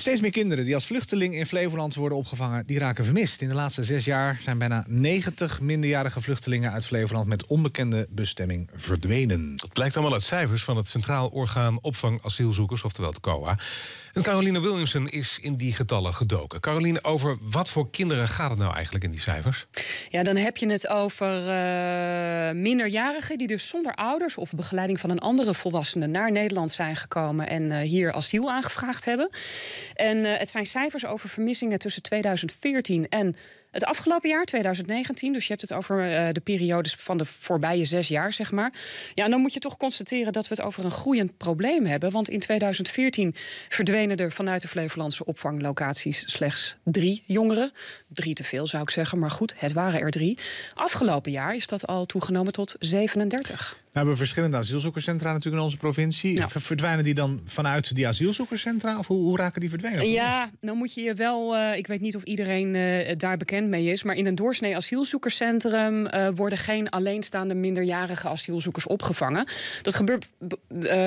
Steeds meer kinderen die als vluchteling in Flevoland worden opgevangen, die raken vermist. In de laatste zes jaar zijn bijna 90 minderjarige vluchtelingen uit Flevoland met onbekende bestemming verdwenen. Dat blijkt allemaal uit cijfers van het Centraal Orgaan Opvang Asielzoekers, oftewel het COA. En Caroline Williamson is in die getallen gedoken. Caroline, over wat voor kinderen gaat het nou eigenlijk in die cijfers? Ja, dan heb je het over uh, minderjarigen die dus zonder ouders of begeleiding van een andere volwassene naar Nederland zijn gekomen en uh, hier asiel aangevraagd hebben. En uh, het zijn cijfers over vermissingen tussen 2014 en het afgelopen jaar, 2019, dus je hebt het over uh, de periodes van de voorbije zes jaar, zeg maar. Ja, en dan moet je toch constateren dat we het over een groeiend probleem hebben. Want in 2014 verdwenen er vanuit de Flevolandse opvanglocaties slechts drie jongeren. Drie te veel zou ik zeggen, maar goed, het waren er drie. Afgelopen jaar is dat al toegenomen tot 37. We hebben verschillende asielzoekerscentra natuurlijk in onze provincie. Verdwijnen die dan vanuit die asielzoekerscentra? Of hoe, hoe raken die verdwenen? Ja, nou moet je je wel. Uh, ik weet niet of iedereen uh, daar bekend mee is. Maar in een doorsnee asielzoekerscentrum uh, worden geen alleenstaande minderjarige asielzoekers opgevangen. Dat gebeurt,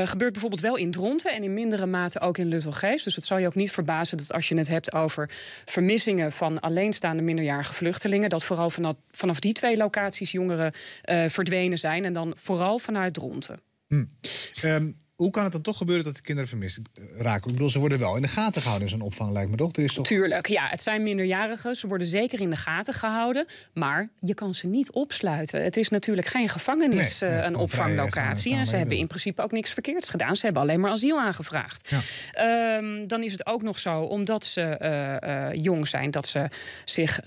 gebeurt bijvoorbeeld wel in Dronten en in mindere mate ook in Luttelgeest. Dus het zal je ook niet verbazen dat als je het hebt over vermissingen van alleenstaande minderjarige vluchtelingen, dat vooral vanaf, vanaf die twee locaties jongeren verdwenen zijn. En dan vooral vanuit Dronten. Hm. Um, hoe kan het dan toch gebeuren dat de kinderen vermist raken? Ik bedoel, ze worden wel in de gaten gehouden in zo'n opvang, lijkt me toch? Er is toch... Tuurlijk, ja. Het zijn minderjarigen. Ze worden zeker in de gaten gehouden. Maar je kan ze niet opsluiten. Het is natuurlijk geen gevangenis, nee, uh, een opvanglocatie. En ze hebben in principe ook niks verkeerds gedaan. Ze hebben alleen maar asiel aangevraagd. Ja. Um, dan is het ook nog zo, omdat ze uh, uh, jong zijn, dat ze, zich,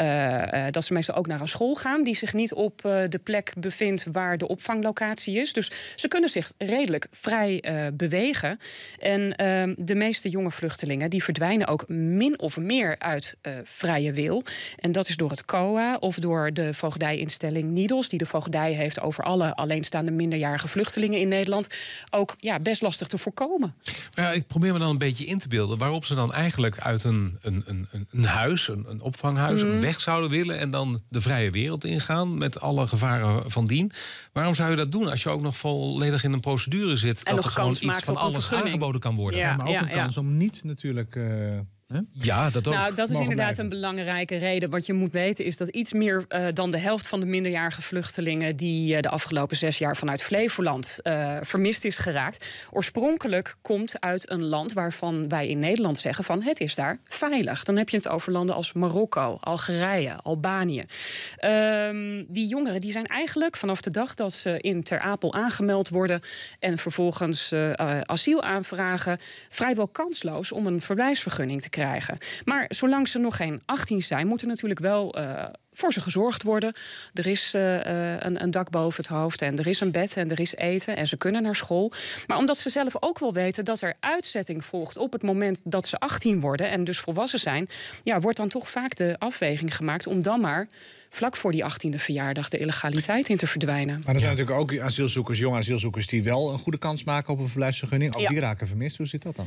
dat ze meestal ook naar een school gaan. Die zich niet op de plek bevindt waar de opvanglocatie is. Dus ze kunnen zich redelijk vrij bewegen. En uh, de meeste jonge vluchtelingen die verdwijnen ook min of meer uit uh, vrije wil. En dat is door het COA of door de voogdijinstelling NIDOS, die de voogdij heeft over alle alleenstaande minderjarige vluchtelingen in Nederland, ook ja, best lastig te voorkomen. Ja, ik probeer me dan een beetje in te beelden waarop ze dan eigenlijk uit een, een, een, een huis, een, een opvanghuis, mm. weg zouden willen en dan de vrije wereld ingaan met alle gevaren van dien. Waarom zou je dat doen als je ook nog volledig in een procedure zit? En dat nog gewoon iets van alles aangeboden kan worden. Ja, maar ook een kans om niet natuurlijk. Huh? Ja, dat ook. Nou, dat is inderdaad blijven. een belangrijke reden. Wat je moet weten is dat iets meer uh, dan de helft van de minderjarige vluchtelingen... die uh, de afgelopen zes jaar vanuit Flevoland uh, vermist is geraakt... oorspronkelijk komt uit een land waarvan wij in Nederland zeggen van... het is daar veilig. Dan heb je het over landen als Marokko, Algerije, Albanië. Um, die jongeren die zijn eigenlijk vanaf de dag dat ze in Ter Apel aangemeld worden... en vervolgens asiel aanvragen... vrijwel kansloos om een verblijfsvergunning te krijgen. Maar zolang ze nog geen 18 zijn, moet er natuurlijk wel uh, voor ze gezorgd worden. Er is uh, een, een, dak boven het hoofd en er is een bed en er is eten en ze kunnen naar school. Maar omdat ze zelf ook wel weten dat er uitzetting volgt op het moment dat ze 18 worden en dus volwassen zijn, ja, wordt dan toch vaak de afweging gemaakt om dan maar vlak voor die 18e verjaardag de illegaliteit in te verdwijnen. Maar er zijn ja. natuurlijk ook asielzoekers, jonge asielzoekers, die wel een goede kans maken op een verblijfsvergunning. Ook Ja. die raken vermist. Hoe zit dat dan?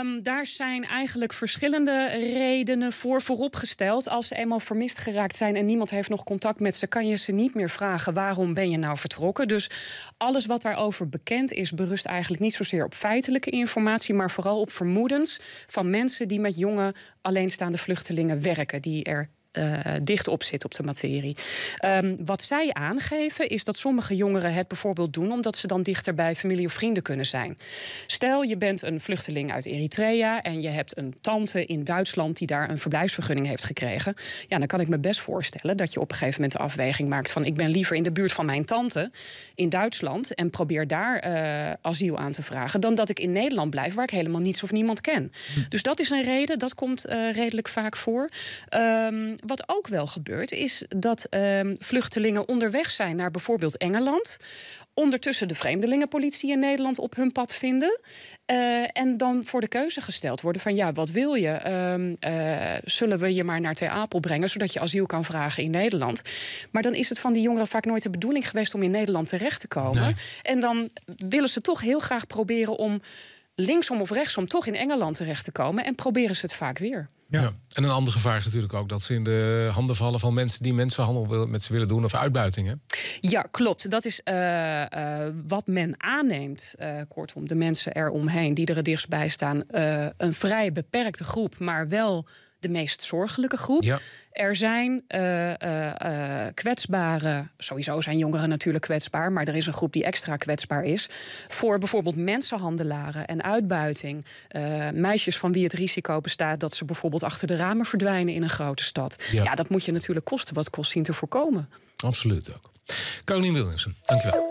Um, daar zijn eigenlijk verschillende redenen voor vooropgesteld. Als ze eenmaal vermist geraakt zijn en niemand heeft nog contact met ze, kan je ze niet meer vragen waarom ben je nou vertrokken. Dus alles wat daarover bekend is, berust eigenlijk niet zozeer op feitelijke informatie, maar vooral op vermoedens van mensen die met jonge alleenstaande vluchtelingen werken, die er uh, dicht op zit op de materie. Um, wat zij aangeven is dat sommige jongeren het bijvoorbeeld doen omdat ze dan dichter bij familie of vrienden kunnen zijn. Stel je bent een vluchteling uit Eritrea en je hebt een tante in Duitsland die daar een verblijfsvergunning heeft gekregen. Ja, dan kan ik me best voorstellen dat je op een gegeven moment de afweging maakt van ik ben liever in de buurt van mijn tante in Duitsland en probeer daar uh, asiel aan te vragen dan dat ik in Nederland blijf waar ik helemaal niets of niemand ken. Hm. Dus dat is een reden, dat komt uh, redelijk vaak voor. Um, wat ook wel gebeurt, is dat um, vluchtelingen onderweg zijn naar bijvoorbeeld Engeland. Ondertussen de vreemdelingenpolitie in Nederland op hun pad vinden. Uh, en dan voor de keuze gesteld worden van ja, wat wil je? Um, uh, zullen we je maar naar Ter Apel brengen, zodat je asiel kan vragen in Nederland? Maar dan is het van die jongeren vaak nooit de bedoeling geweest om in Nederland terecht te komen. Nee. En dan willen ze toch heel graag proberen om linksom of rechtsom toch in Engeland terecht te komen en proberen ze het vaak weer. Ja. En een ander gevaar is natuurlijk ook dat ze in de handen vallen van mensen die mensenhandel met ze willen doen of uitbuitingen. Ja, klopt. Dat is uh, uh, wat men aanneemt. Uh, kortom, de mensen eromheen die er het dichtst bij staan. een vrij beperkte groep, maar wel de meest zorgelijke groep. Ja. Er zijn uh, uh, kwetsbare, sowieso zijn jongeren natuurlijk kwetsbaar, maar er is een groep die extra kwetsbaar is. Voor bijvoorbeeld mensenhandelaren en uitbuiting. meisjes van wie het risico bestaat dat ze bijvoorbeeld achter de ramen verdwijnen in een grote stad. Ja, ja dat moet je natuurlijk kosten wat kost zien te voorkomen. Absoluut ook. Caroline Williamson, dankjewel.